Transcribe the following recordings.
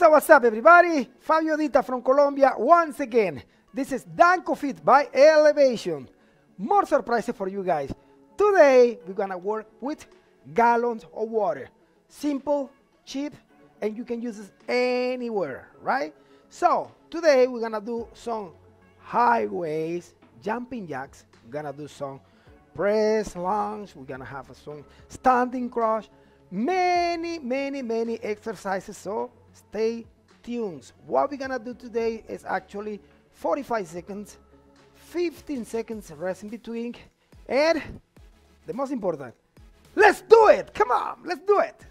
What's up, what's up, everybody? Fabio Dita from Colombia once again. This is Danqo Fit by Elevation. More surprises for you guys. Today, we're gonna work with gallons of water. Simple, cheap, and you can use it anywhere, right? So, today we're gonna do some highways, jumping jacks. We're gonna do some press lunge. We're gonna have some standing crush. Many, many, many exercises. So stay tuned. What we're gonna do today is actually 45 seconds, 15 seconds rest in between, and the most important, let's do it! Come on, let's do it!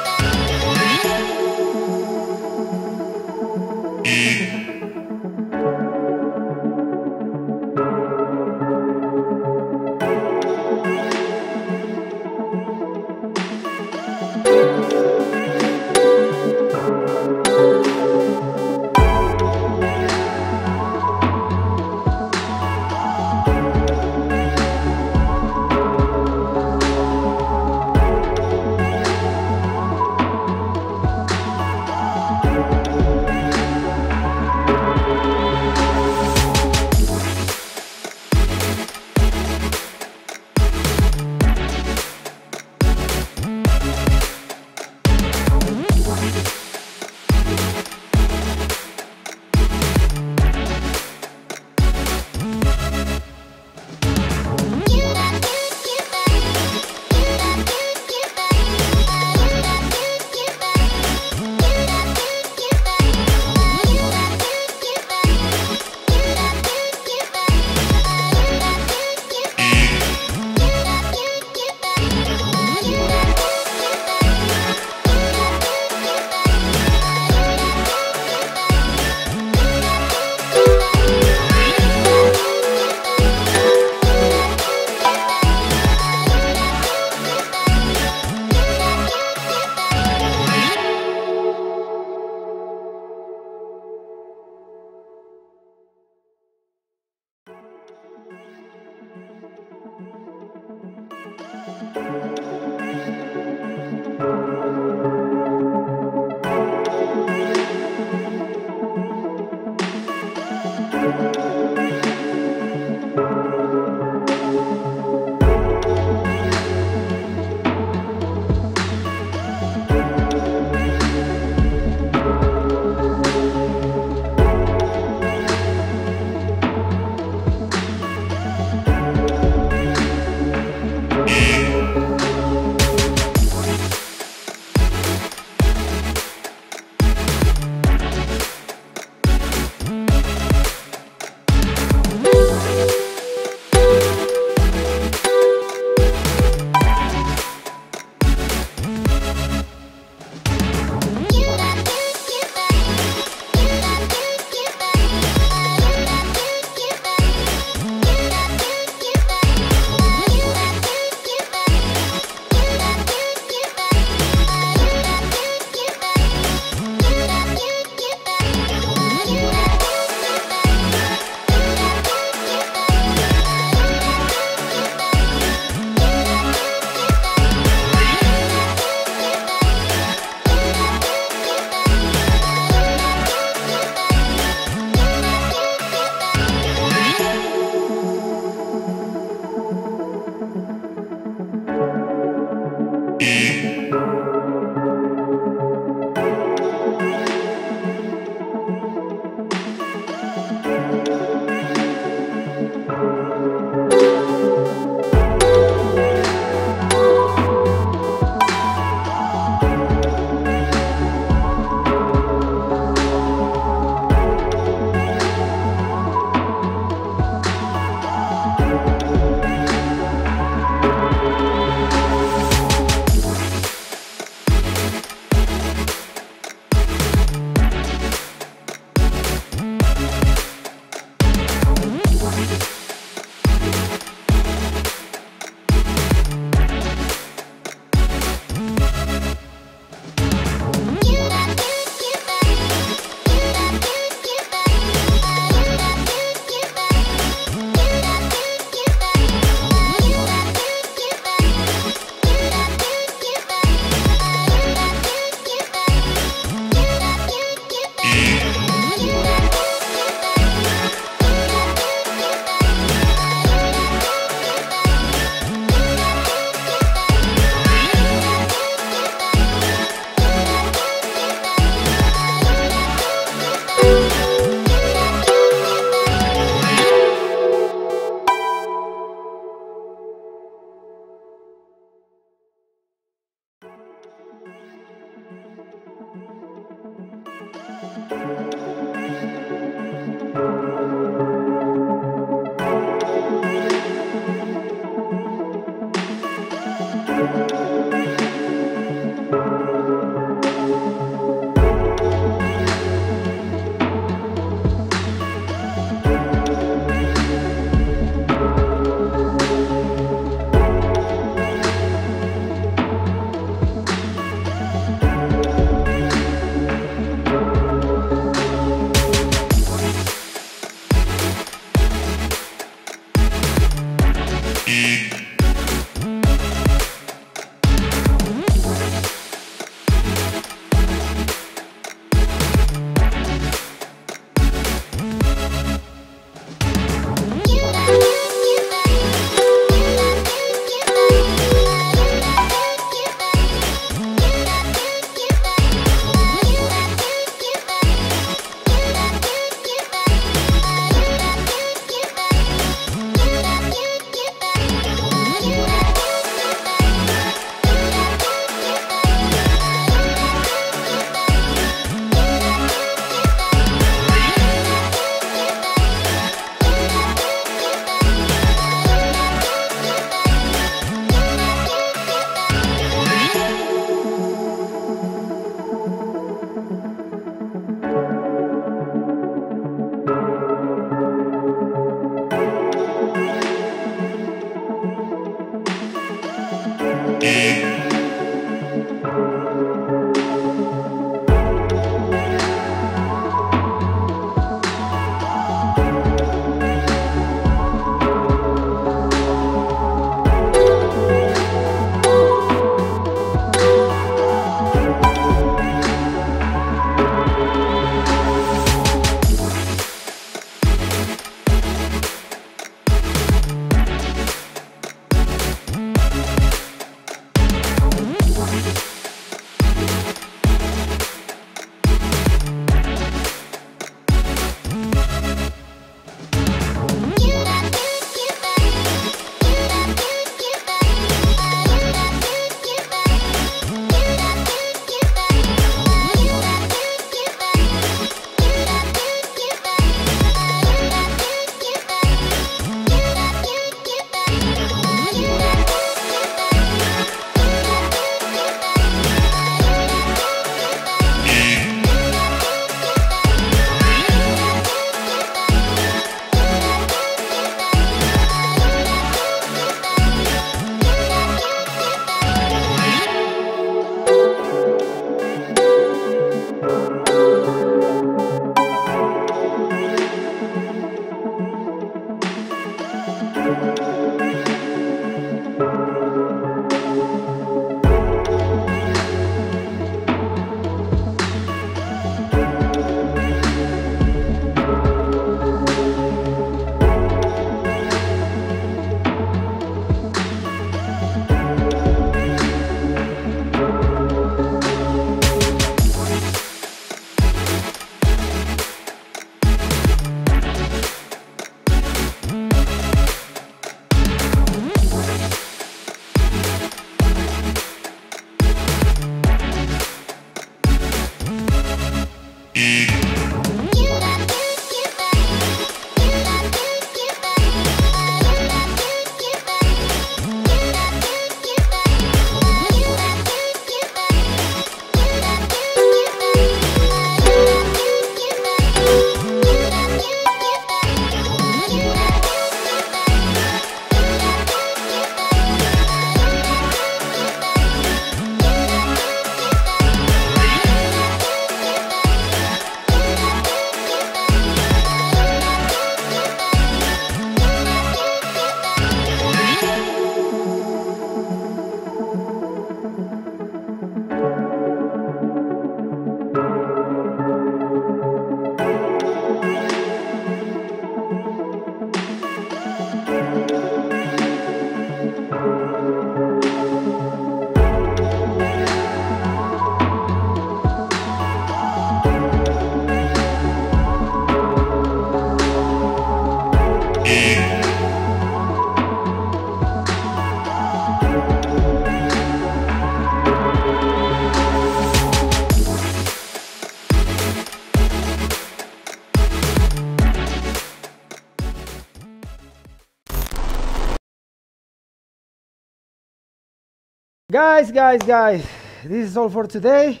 Guys, guys, guys, this is all for today.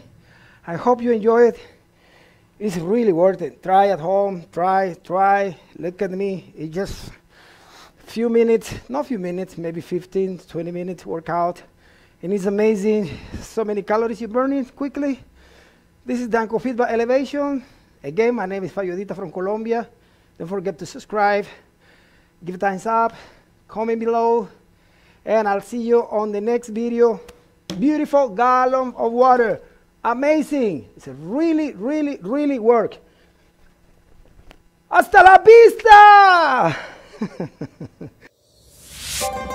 I hope you enjoy it. It's really worth it. Try at home, try, try. Look at me. It just few minutes, not few minutes, maybe 15, 20 minutes workout. And it's amazing. So many calories you burn it quickly. This is Danqo by Elevation. Again, my name is Fabio Dita from Colombia. Don't forget to subscribe, give a thumbs up, comment below, and I'll see you on the next video. Beautiful gallon of water. Amazing. It's a really, really, really work. Hasta la vista!